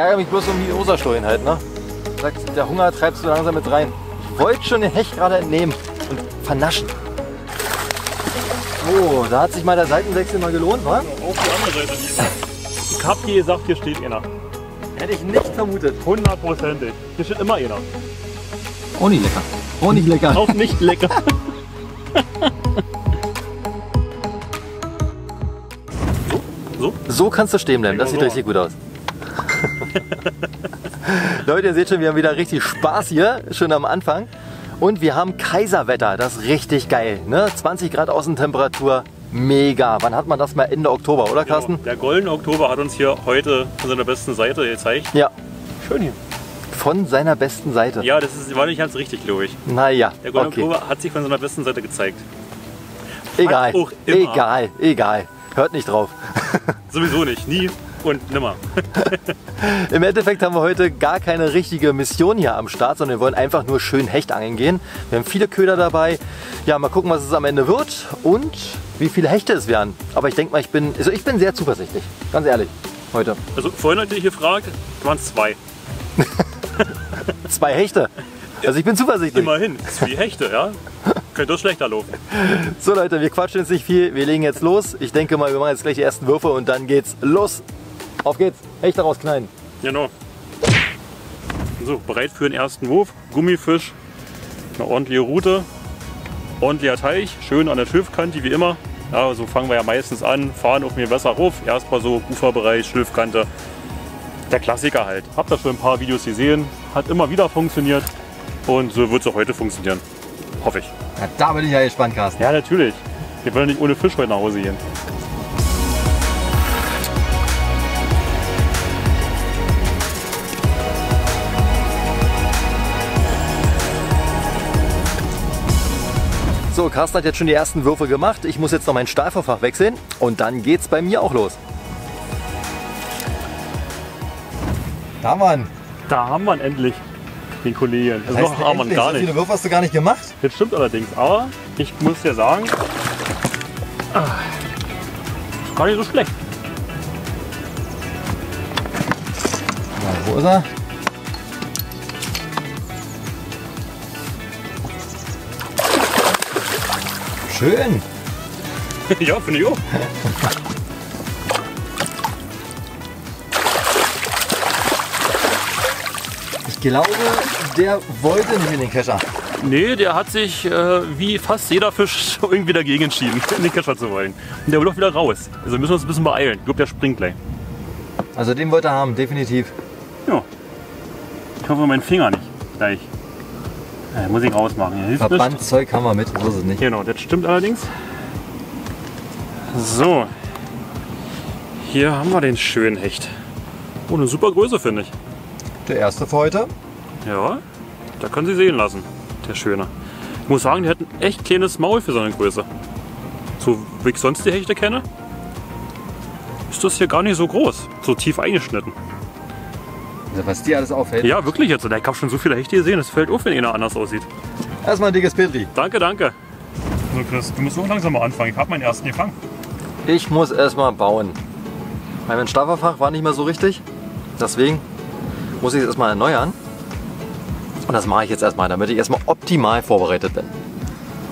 ärgere mich bloß um die Osterstollen halt, ne? Sagt, der Hunger treibst du langsam mit rein. Ich wollte schon den Hecht gerade entnehmen und vernaschen. So, da hat sich mal der Seitenwechsel mal gelohnt, wa? Auf die andere Seite. Ich hab dir gesagt, hier steht einer. Hätte ich nicht vermutet. Hundertprozentig. Hier steht immer einer. Auch nicht lecker. Auch nicht lecker. Auch nicht lecker. so? So? So kannst du stehen bleiben, das sieht so. richtig gut aus. Leute, ihr seht schon, wir haben wieder richtig Spaß hier, schon am Anfang. Und wir haben Kaiserwetter, das ist richtig geil. Ne? 20 Grad Außentemperatur, mega. Wann hat man das mal? Ende Oktober, oder Carsten? Genau. Der goldene Oktober hat uns hier heute von seiner besten Seite gezeigt. Ja, Schön hier. von seiner besten Seite. Ja, das ist, war nicht ganz richtig, glaube ich. Naja, Der goldene okay. Oktober hat sich von seiner besten Seite gezeigt. Egal, egal, egal. Hört nicht drauf. Sowieso nicht. Nie und nimmer. Im Endeffekt haben wir heute gar keine richtige Mission hier am Start, sondern wir wollen einfach nur schön Hecht angeln gehen. Wir haben viele Köder dabei. Ja, mal gucken, was es am Ende wird und wie viele Hechte es werden. Aber ich denke mal, ich bin, also ich bin sehr zuversichtlich. Ganz ehrlich, heute. Also vorhin hatte ich gefragt, waren es zwei. Zwei Hechte. Also ich bin zuversichtlich. Immerhin. Zwei Hechte, ja. Könnte doch schlechter laufen. So Leute, wir quatschen jetzt nicht viel. Wir legen jetzt los. Ich denke mal, wir machen jetzt gleich die ersten Würfe und dann geht's los. Auf geht's. Hechte rausknallen. Genau. So, bereit für den ersten Wurf. Gummifisch, eine ordentliche Route, ordentlicher Teich, schön an der Schilfkante wie immer. Ja, so fangen wir ja meistens an, fahren auf dem Gewässer rauf. Erstmal so Uferbereich, Schilfkante. Der Klassiker halt. Habt ihr schon ein paar Videos gesehen. Hat immer wieder funktioniert. Und so wird es auch heute funktionieren. Hoffe ich. Ja, da bin ich ja gespannt, Carsten. Ja, natürlich. Wir wollen nicht ohne Fisch heute nach Hause gehen. So, Carsten hat jetzt schon die ersten Würfe gemacht. Ich muss jetzt noch mein Stahlverfach wechseln und dann geht's bei mir auch los. Da Mann. Da haben wir ihn endlich, den Kollegen. Also noch haben wir gar nicht. Würfe hast du gar nicht gemacht? Das stimmt allerdings, aber ich muss dir sagen, ah, gar nicht so schlecht. wo ist er? Schön. ja, finde ich auch. Ich glaube, der wollte nicht in den Kescher. Nee, der hat sich äh, wie fast jeder Fisch irgendwie dagegen entschieden, in den Kescher zu wollen. Und der will doch wieder raus. Also müssen wir uns ein bisschen beeilen. Ich glaube, der springt gleich. Also den wollte er haben, definitiv. Ja. Ich hoffe, mein Finger nicht gleich. Äh, muss ich rausmachen. Hilft. Verbandzeug haben wir mit, so ist es nicht. Genau, das stimmt allerdings. So. Hier haben wir den schönen Hecht. Oh, eine super Größe, finde ich. Der erste für heute. Ja, da können Sie sehen lassen, der Schöne. Ich muss sagen, der hat ein echt kleines Maul für seine Größe. So wie ich sonst die Hechte kenne, ist das hier gar nicht so groß, so tief eingeschnitten. Also was dir alles auffällt. Ja, wirklich jetzt. Ich habe schon so viele Hechte gesehen, es fällt auf, wenn einer anders aussieht. Erstmal ein dickes Petri. Danke, danke. So Chris, du musst auch langsam mal anfangen. Ich habe meinen ersten gefangen. Ich muss erstmal bauen. Mein Stafferfach war nicht mehr so richtig. Deswegen muss ich es erstmal erneuern. Und das mache ich jetzt erstmal, damit ich erstmal optimal vorbereitet bin.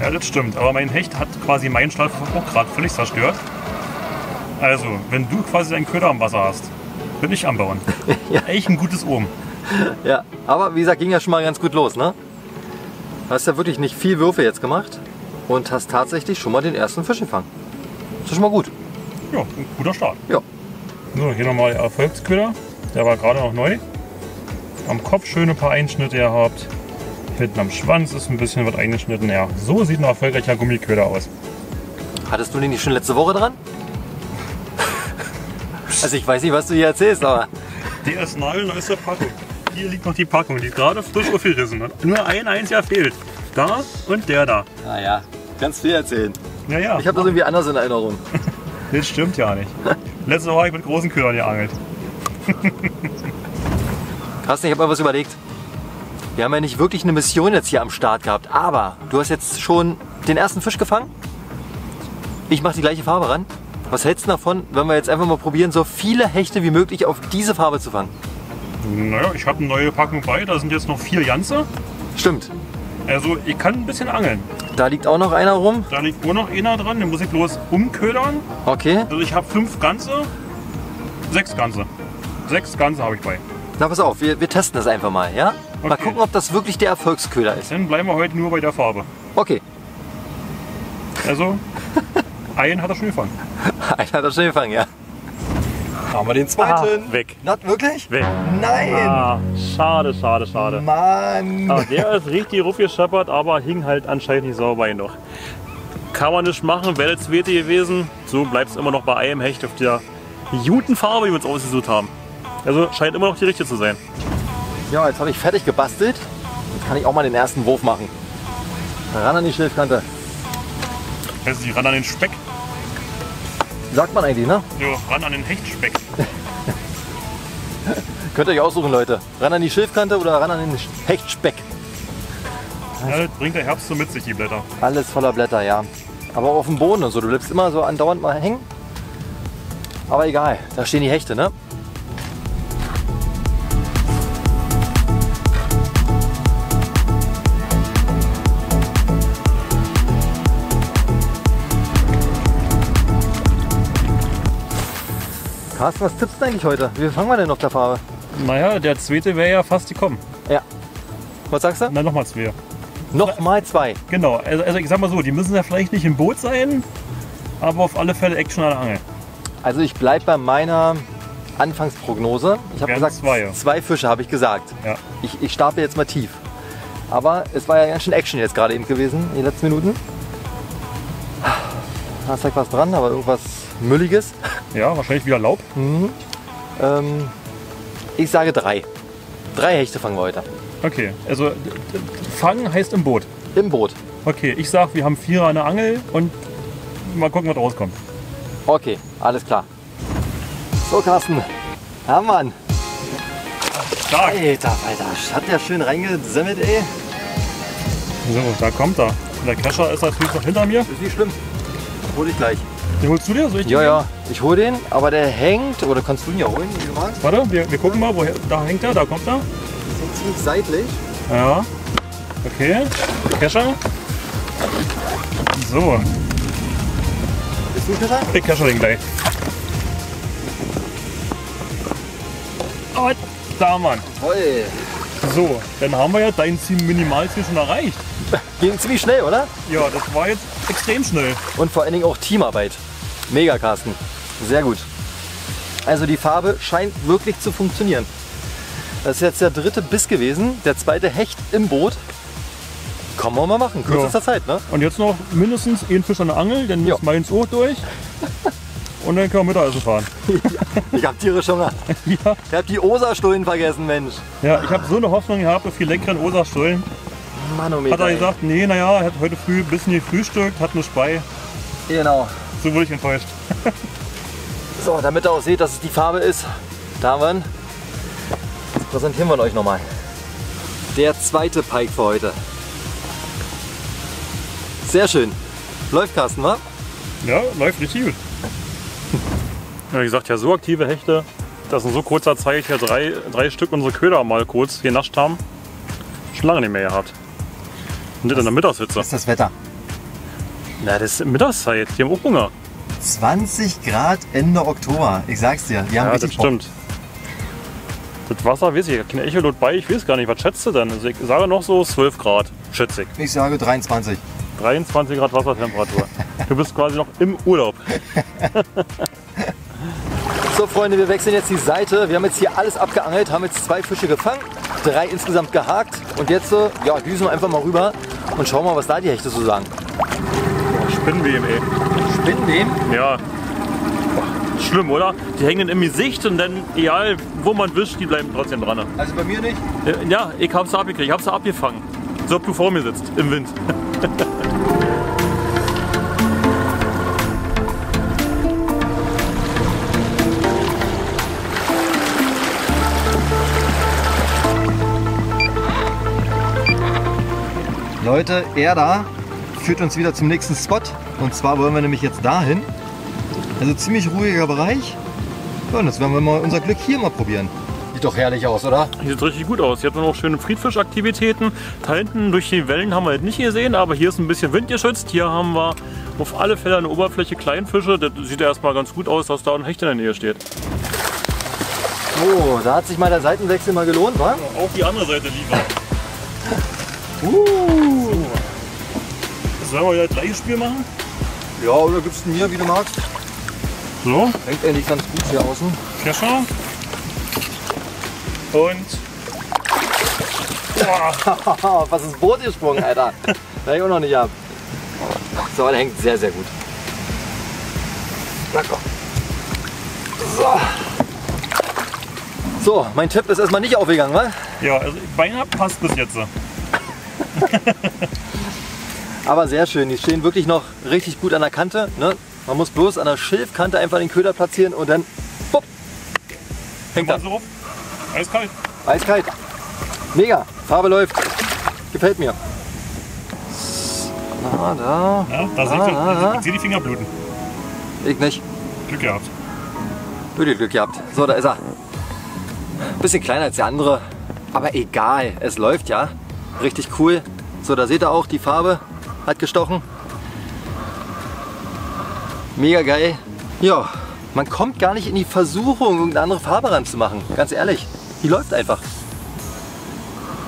Ja, das stimmt. Aber mein Hecht hat quasi meinen Stahlverfach auch gerade völlig zerstört. Also, wenn du quasi deinen Köder am Wasser hast, bin ich am Bauen. Ja. Echt ein gutes Ohm. Ja, aber wie gesagt, ging ja schon mal ganz gut los, ne? Du hast ja wirklich nicht viel Würfe jetzt gemacht und hast tatsächlich schon mal den ersten Fisch gefangen. Das ist schon mal gut. Ja, ein guter Start. Ja. So, hier nochmal der Erfolgsköder. Der war gerade noch neu. Am Kopf schöne paar Einschnitte gehabt. Hinten am Schwanz ist ein bisschen was eingeschnitten. Ja, so sieht ein erfolgreicher Gummiköder aus. Hattest du den nicht schon letzte Woche dran? Also ich weiß nicht, was du hier erzählst, aber Der ist nagelneu aus der Packung. Hier liegt noch die Packung, die ist gerade frisch aufgerissen. hat. Nur ein einziger fehlt. Da und der da. naja, kannst viel erzählen. Ja, ja. Ich habe das irgendwie anders in Erinnerung. Das stimmt ja nicht. Letzte Woche habe ich mit großen Ködern geangelt. Carsten, ich habe mal was überlegt. Wir haben ja nicht wirklich eine Mission jetzt hier am Start gehabt, aber du hast jetzt schon den ersten Fisch gefangen. Ich mache die gleiche Farbe ran. Was hältst du davon, wenn wir jetzt einfach mal probieren, so viele Hechte wie möglich auf diese Farbe zu fangen? Naja, ich habe eine neue Packung bei, da sind jetzt noch vier Ganze. Stimmt. Also ich kann ein bisschen angeln. Da liegt auch noch einer rum. Da liegt nur noch einer dran, den muss ich bloß umködern. Okay. Also ich habe fünf Ganze, sechs Ganze. Sechs Ganze habe ich bei. Na pass auf, wir, wir testen das einfach mal, ja? Mal Okay. gucken, ob das wirklich der Erfolgsköder ist. Dann bleiben wir heute nur bei der Farbe. Okay. Also, einen hat er schon gefangen. Einer hat das schon gefangen, ja. Haben wir den zweiten. weg. Na, wirklich? Weg. Nein! Ah, schade, schade, schade. Mann! Ah, der ist richtig rumgescheppert, aber hing halt anscheinend nicht sauber genug. Kann man nicht machen, wäre der zweite gewesen. So bleibt es immer noch bei einem Hecht auf der guten Farbe, die wir uns ausgesucht haben. Also scheint immer noch die richtige zu sein. Ja, jetzt habe ich fertig gebastelt. Jetzt kann ich auch mal den ersten Wurf machen. Ran an die Schilfkante. Also die ran an den Speck. Sagt man eigentlich, ne? Ja, ran an den Hechtspeck. Könnt ihr euch aussuchen, Leute. Ran an die Schilfkante oder ran an den Hechtspeck. Ja, das bringt der Herbst so mit sich, die Blätter. Alles voller Blätter, ja. Aber auch auf dem Boden und so. Du bleibst immer so andauernd mal hängen. Aber egal, da stehen die Hechte, ne? Carsten, was tippst du eigentlich heute? Wie fangen wir denn auf der Farbe? Naja, der zweite wäre ja fast gekommen. Ja. Was sagst du? Na, nochmal zwei. Nochmal zwei. Genau, also, also ich sag mal so, die müssen ja vielleicht nicht im Boot sein, aber auf alle Fälle Action an der Angel. Also ich bleibe bei meiner Anfangsprognose. Ich habe gesagt, zwei, ja. zwei Fische habe ich gesagt. Ja. Ich, ich stapel jetzt mal tief. Aber es war ja ganz schön Action jetzt gerade eben gewesen, in den letzten Minuten. Da ist halt was dran, aber irgendwas Mülliges. Ja, wahrscheinlich wieder Laub. Ähm, ich sage drei. Drei Hechte fangen wir heute. Okay, also fangen heißt im Boot. Im Boot. Okay, ich sag, wir haben Vierer an der Angel und mal gucken, was rauskommt. Okay, alles klar. So, Carsten. Ja, Mann. Stark. Alter, Alter. Hat der schön reingesimmelt, ey. So, da kommt er. Der Kescher ist natürlich noch hinter mir. Ist nicht schlimm. Hol ich gleich. Den holst du dir? Soll ich Ja, ja. Ich hol den, aber der hängt. Oder kannst du ihn ja holen, wie du magst? Warte, wir, wir gucken mal, woher. Da hängt er, da kommt er. Die sind ziemlich seitlich. Ja. Okay. Kescher. So, Bist du Fischer? ich Kescher den gleich. Und da, Mann. Toll. So, dann haben wir ja dein Ziel Minimalziel schon erreicht. Ging ziemlich schnell, oder? Ja, das war jetzt extrem schnell. Und vor allen Dingen auch Teamarbeit. Mega, Carsten. Sehr gut. Also die Farbe scheint wirklich zu funktionieren. Das ist jetzt der dritte Biss gewesen, der zweite Hecht im Boot. Kann man mal machen, kürzester Zeit, ne? Und jetzt noch mindestens ein Fisch an der Angel, dann Ja. ist meins auch durch. Und dann können wir Mittagessen fahren. Ich hab tierisch Hunger. Ja, Ich hab die Osterstullen vergessen, Mensch. ja ich habe so eine Hoffnung gehabt auf die leckeren Osterstullen. Manometer. Hat er gesagt, nee, naja, er hat heute früh ein bisschen gefrühstückt, hat nicht bei. Genau. So wurde ich enttäuscht. So, damit ihr auch seht, dass es die Farbe ist, da haben wir ihn. Jetzt präsentieren wir euch nochmal. Der zweite Pike für heute. Sehr schön. Läuft Carsten, wa? Ja, läuft richtig gut. Ja, wie gesagt, ja, so aktive Hechte, dass in so kurzer Zeit ja drei, drei Stück unsere Köder mal kurz genascht haben. Schon lange nicht mehr gehabt. Und das in der Mittagshitze. ist das Wetter? Na, das ist Mittagszeit. Die haben auch Hunger. 20 Grad Ende Oktober. Ich sag's dir, die haben Ja, das Bock. stimmt. Das Wasser, weiß ich, ich keine Echolot bei, ich weiß gar nicht, was schätzt du denn? Also ich sage noch so 12 Grad, schätze ich. Ich sage 23. 23 Grad Wassertemperatur. Du bist quasi noch im Urlaub. So Freunde, wir wechseln jetzt die Seite. Wir haben jetzt hier alles abgeangelt, haben jetzt zwei Fische gefangen, drei insgesamt gehakt und jetzt ja, düsen wir einfach mal rüber und schauen mal, was da die Hechte so sagen. Spinnenweben, ey. Spinnenweben? Ja. Boah, Schlimm, oder? Die hängen im Gesicht und dann, egal wo man wischt, die bleiben trotzdem dran. Also bei mir nicht. Ja, ich hab's abgekriegt, ich hab's abgefangen. So ob du vor mir sitzt, im Wind. Leute, er da führt uns wieder zum nächsten Spot. Und zwar wollen wir nämlich jetzt dahin. Also ziemlich ruhiger Bereich. Ja, und jetzt werden wir mal unser Glück hier mal probieren. Sieht doch herrlich aus, oder? Hier sieht richtig gut aus. Hier hat man auch schöne Friedfischaktivitäten. Da hinten durch die Wellen haben wir halt nicht gesehen, aber hier ist ein bisschen windgeschützt. Hier haben wir auf alle Fälle eine Oberfläche Kleinfische. Das sieht erstmal ganz gut aus, dass da ein Hecht in der Nähe steht. So, da hat sich mal der Seitenwechsel mal gelohnt, wa? Auf die andere Seite lieber. Uh. Sollen wir wieder das gleiche Spiel machen? Ja, oder gibst du mir, wie du magst? So, Hängt eigentlich ganz gut hier außen. Kescher. Und. Boah, Was ist Boot gesprungen, Alter? Da ich auch noch nicht ab. So, der hängt sehr, sehr gut. Na komm. So. So, mein Tipp ist erstmal nicht aufgegangen, wa? ja, also beinahe passt bis jetzt. Aber sehr schön. Die stehen wirklich noch richtig gut an der Kante. Ne? Man muss bloß an der Schilfkante einfach den Köder platzieren und dann bupp, hängt er. so. Eiskalt. Eiskalt. Mega. Farbe läuft. Gefällt mir. Na, da. Ja, da seht Ah, ihr, ah, ah. ich sehe die Finger bluten. Ich nicht. Glück gehabt. Du dir Glück gehabt. So, da ist er. Bisschen kleiner als der andere. Aber egal. Es läuft ja. Richtig cool. So, da seht ihr auch, die Farbe hat gestochen. Mega geil. Ja, man kommt gar nicht in die Versuchung, irgendeine andere Farbe ranzumachen. Ganz ehrlich. Die läuft einfach.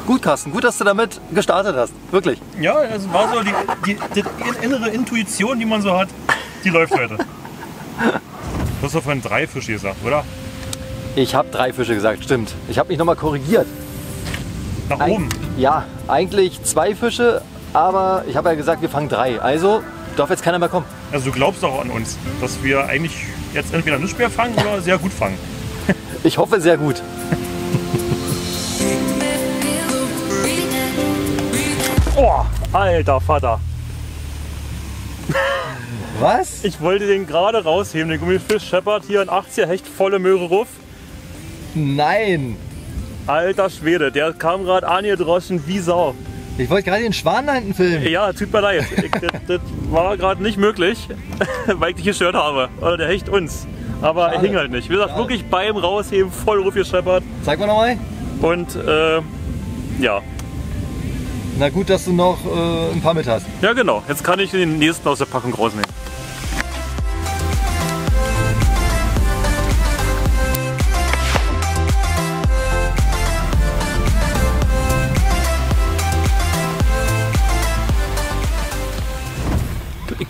Gut, Carsten. Gut, dass du damit gestartet hast. Wirklich. Ja, das war so die, die, die innere Intuition, die man so hat, die läuft heute. Du hast doch von drei Fische gesagt, oder? Ich habe drei Fische gesagt, stimmt. Ich habe mich nochmal korrigiert. Nach Eig- oben. Ja, eigentlich zwei Fische, aber ich habe ja gesagt, wir fangen drei. Also darf jetzt keiner mehr kommen. Also du glaubst doch an uns, dass wir eigentlich jetzt entweder nicht mehr fangen oder sehr gut fangen. Ich hoffe sehr gut. Oh, alter Vater. Was? Ich wollte den gerade rausheben, den Gummifisch scheppert hier ein 80er Hecht volle Möhre ruf. Nein. Alter Schwede, der kam gerade angedroschen wie Sau. Ich wollte gerade den Schwan da hinten filmen. Ja, tut mir leid. Ich, das, das war gerade nicht möglich, weil ich dich gestört habe. Oder der Hecht uns. Aber er Schade. hing halt nicht. Wie gesagt, Schade. wirklich beim Rausheben voll rufgescheppert. Zeig mal nochmal. Und äh, ja. Na gut, dass du noch äh, ein paar mit hast. Ja genau, jetzt kann ich den nächsten aus der Packung rausnehmen.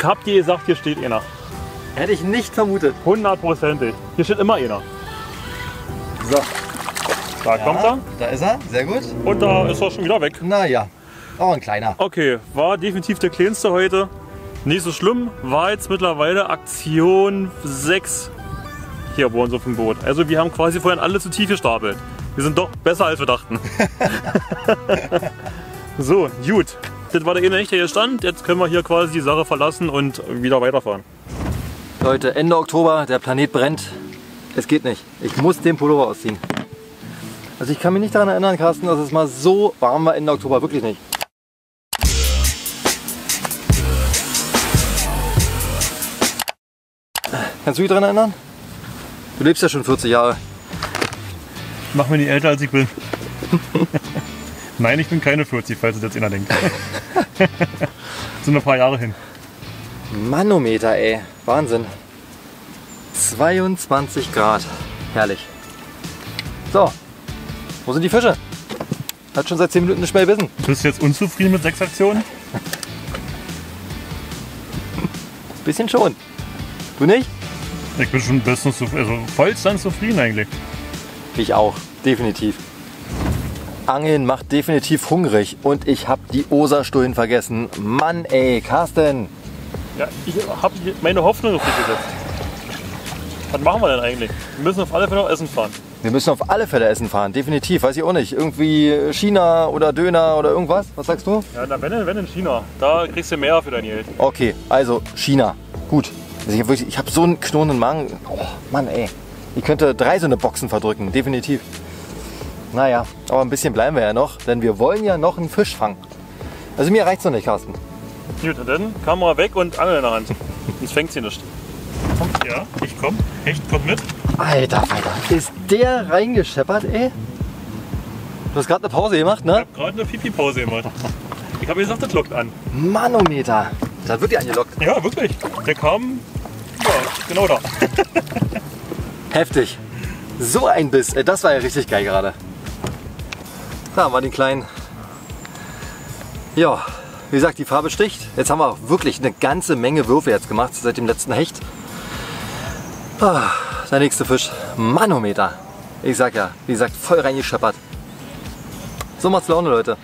Ich hab dir gesagt, hier steht einer. Hätte ich nicht vermutet. Hundertprozentig. Hier steht immer einer. So. Da kommt er. Da ist er. Sehr gut. Und da ist er schon wieder weg. Naja. Auch ein kleiner. Okay, war definitiv der kleinste heute. Nicht so schlimm. War jetzt mittlerweile Aktion 6 hier bei uns auf dem Boot. Also wir haben quasi vorhin alle zu tief gestapelt. Wir sind doch besser als wir dachten. so, gut. Das war der eine echte Stand. Jetzt können wir hier quasi die Sache verlassen und wieder weiterfahren. Leute, Ende Oktober, der Planet brennt. Es geht nicht. Ich muss den Pullover ausziehen. Also ich kann mich nicht daran erinnern, Carsten, dass es mal so warm war Ende Oktober. Wirklich nicht. Kannst du dich daran erinnern? Du lebst ja schon 40 Jahre. Mach mir nicht älter als ich bin. Nein, ich bin keine 40, falls es jetzt einer denkt. sind ein paar Jahre hin. Manometer, ey. Wahnsinn. 22 Grad. Herrlich. So. Wo sind die Fische? Hat schon seit 10 Minuten nicht mehr gebissen. Bist du jetzt unzufrieden mit sechs Aktionen? Bisschen schon. Du nicht? Ich bin schon bestens zufrieden, also vollstens zufrieden eigentlich. Ich auch. Definitiv. Angeln macht definitiv hungrig. Und ich habe die Oserstullen vergessen. Mann, ey. Carsten. Ja, ich habe meine Hoffnung auf dich gesetzt. Was machen wir denn eigentlich? Wir müssen auf alle Fälle noch essen fahren. Wir müssen auf alle Fälle essen fahren. Definitiv. Weiß ich auch nicht. Irgendwie China oder Döner oder irgendwas. Was sagst du? Ja, na, wenn, wenn in China. Da kriegst du mehr für dein Geld. Okay, also China. Gut. Also ich habe habe so einen knurrenden Magen. Oh, Mann, ey. Ich könnte drei so eine Boxen verdrücken, definitiv. Naja, aber ein bisschen bleiben wir ja noch, denn wir wollen ja noch einen Fisch fangen. Also mir reicht's noch nicht, Carsten. Gut, dann Kamera weg und Angel in der Hand. Sonst fängt sie nicht. Ja, ich komm. Hecht kommt mit. Alter, Alter. Ist der reingescheppert, ey? Du hast gerade eine Pause gemacht, Ich ne? habe gerade eine Pipi-Pause gemacht. Ich habe gesagt, das lockt an. Manometer. Da wird die angelockt. Ja, wirklich. Der kam, ja, genau da. Heftig. So ein Biss. Das war ja richtig geil gerade. Da wir den kleinen. Ja, wie gesagt, die Farbe sticht. Jetzt haben wir wirklich eine ganze Menge Würfe jetzt gemacht seit dem letzten Hecht. Ah, der nächste Fisch. Manometer. Ich sag ja, wie gesagt, voll reingescheppert. So macht's Laune, Leute.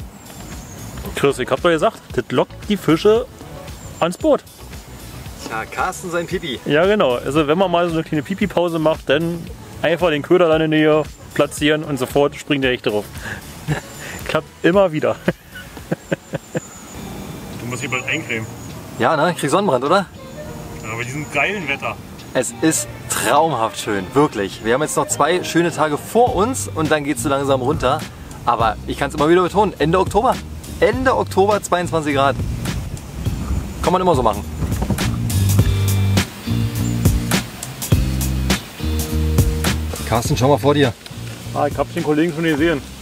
Chris, ich hab doch gesagt, das lockt die Fische ans Boot. Ja, Carsten sein Pipi. Ja, genau. Also wenn man mal so eine kleine Pipi-Pause macht, dann einfach den Köder in der Nähe platzieren und sofort springt der Hecht drauf. Klappt immer wieder. du musst dich bald eincremen. Ja, ne? Ich krieg Sonnenbrand, oder? Ja, bei diesem geilen Wetter. Es ist traumhaft schön, wirklich. Wir haben jetzt noch zwei schöne Tage vor uns und dann geht es so langsam runter. Aber ich kann es immer wieder betonen, Ende Oktober. Ende Oktober 22 Grad. Kann man immer so machen. Carsten, schau mal vor dir. Ah, ich habe den Kollegen schon gesehen.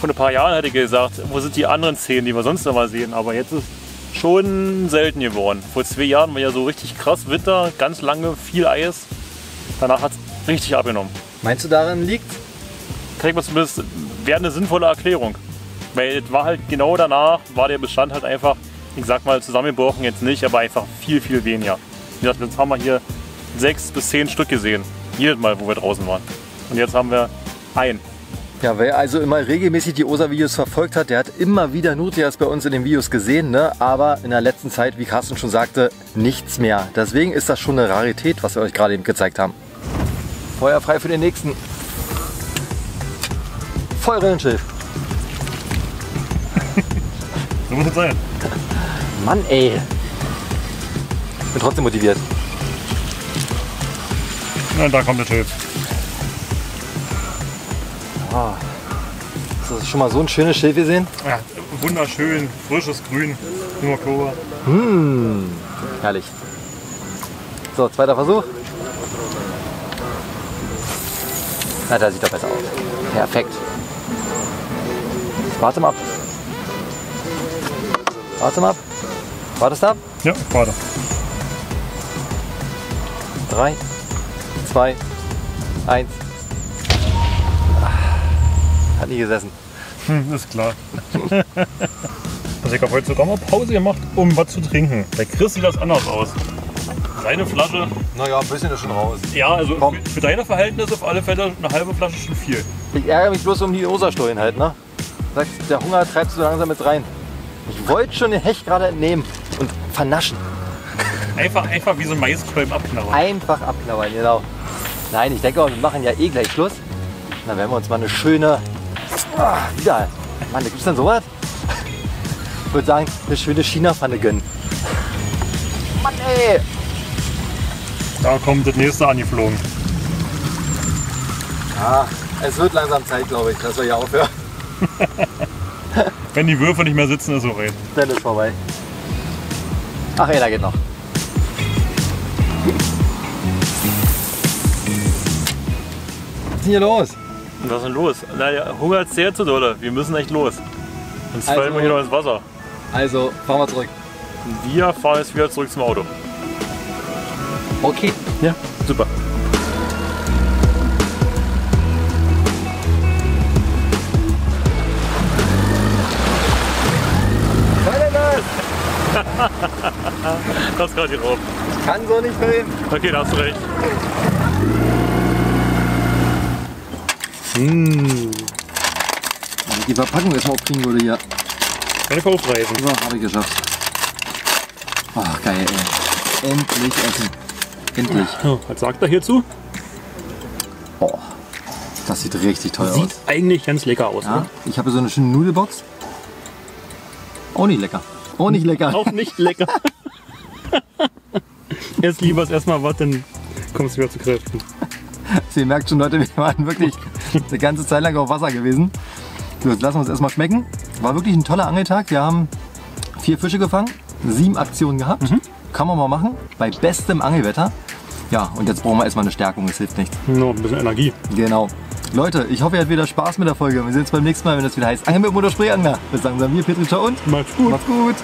Vor ein paar Jahren hätte ich gesagt, wo sind die anderen Szenen, die wir sonst immer sehen. Aber jetzt ist schon selten geworden. Vor zwei Jahren war ja so richtig krass Winter, ganz lange, viel Eis. Danach hat es richtig abgenommen. Meinst du, daran liegt? Kriegt man zumindest, wäre eine sinnvolle Erklärung. Weil es war halt genau danach, war der Bestand halt einfach, ich sag mal zusammengebrochen jetzt nicht, aber einfach viel, viel weniger. Wie gesagt, jetzt haben wir hier sechs bis zehn Stück gesehen. Jedes Mal, wo wir draußen waren. Und jetzt haben wir ein. Ja, wer also immer regelmäßig die OSA-Videos verfolgt hat, der hat immer wieder Nutias bei uns in den Videos gesehen, ne? aber in der letzten Zeit, wie Carsten schon sagte, nichts mehr. Deswegen ist das schon eine Rarität, was wir euch gerade eben gezeigt haben. Feuer frei für den nächsten. Voll. So muss es sein. Mann ey. Bin trotzdem motiviert. Na, da kommt der Schild. Das ist schon mal so ein schönes Schild gesehen. Ja, wunderschön, frisches Grün, nur Oktober. Herrlich. So, zweiter Versuch. Na, da sieht doch besser aus. Perfekt. Warte mal ab. Warte mal ab. Wartest du ab? Ja, warte. Drei, zwei, eins. Hat nie gesessen. Hm, ist klar. also ich habe heute sogar mal Pause gemacht, um was zu trinken. Bei Chris sieht das anders aus. Seine Flasche, Naja, ein bisschen ist schon raus. ja, also Komm. für, für deine Verhältnisse auf alle Fälle eine halbe Flasche schon viel. Ich ärgere mich bloß um die Osterstollen halt, ne? Sagst, der Hunger treibt so langsam mit rein. Ich wollte schon den Hecht gerade entnehmen und vernaschen. Einfach, einfach wie so ein Maiskolben abknabbern. Einfach abknabbern, genau. Nein, ich denke, wir machen ja eh gleich Schluss. Dann werden wir uns mal eine schöne. Ah, wieder. Mann, da gibt's denn sowas? Ich würde sagen, eine schöne China-Pfanne gönnen. Mann, ey! Da kommt das nächste angeflogen. Ah, es wird langsam Zeit, glaube ich, dass wir hier aufhören. Wenn die Würfel nicht mehr sitzen, ist red. Dann ist vorbei. Ach, ey, da geht noch. Was ist denn hier los? Was ist denn los? Naja, Hunger ist sehr zu dolle. Wir müssen echt los. Sonst Also- fallen wir hier noch ins Wasser. Also, fahren wir zurück. Wir fahren jetzt wieder zurück zum Auto. Okay. Ja, super. Das? Gerade hier oben. Kann so nicht mehr hin. Okay, da hast du recht. Die Verpackung erstmal aufkriegen würde hier. Keine Kaufreisen. So, habe ich geschafft. Oh, geil, ey. Endlich essen. Endlich. Was sagt er hierzu? Oh, das sieht richtig toll Sieht aus. eigentlich ganz lecker aus. Ja, Ne? ich habe so eine schöne Nudelbox. Auch nicht lecker. Auch nicht lecker. Auch nicht lecker. Jetzt lieber erstmal was, dann kommst du wieder zu Kräften. Sie merkt schon, Leute, wir waren wirklich eine ganze Zeit lang auf Wasser gewesen. So, jetzt lassen wir uns erstmal schmecken. War wirklich ein toller Angeltag. Wir haben vier Fische gefangen, sieben Aktionen gehabt. Kann man mal machen, bei bestem Angelwetter. Ja, und jetzt brauchen wir erstmal eine Stärkung, es hilft nichts. Nur ein bisschen Energie. Genau. Leute, ich hoffe, ihr hattet wieder Spaß mit der Folge. Wir sehen uns beim nächsten Mal, wenn es wieder heißt Angel mit Motorspray Angler. Bis langsam, wir Petricha und Macht's gut. macht's gut.